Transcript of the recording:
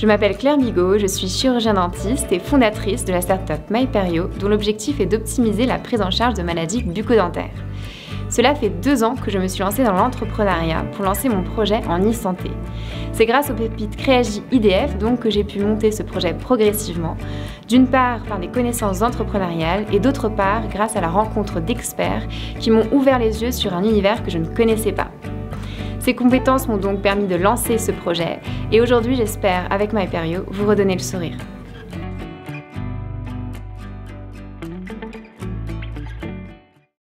Je m'appelle Claire Bigot, je suis chirurgien dentiste et fondatrice de la startup MyPerio, dont l'objectif est d'optimiser la prise en charge de maladies bucco-dentaires. Cela fait deux ans que je me suis lancée dans l'entrepreneuriat pour lancer mon projet en e-santé. C'est grâce aux pépites Créagi IDF donc que j'ai pu monter ce projet progressivement, d'une part par des connaissances entrepreneuriales et d'autre part grâce à la rencontre d'experts qui m'ont ouvert les yeux sur un univers que je ne connaissais pas. Ces compétences m'ont donc permis de lancer ce projet et aujourd'hui j'espère, avec MyPerio, vous redonner le sourire.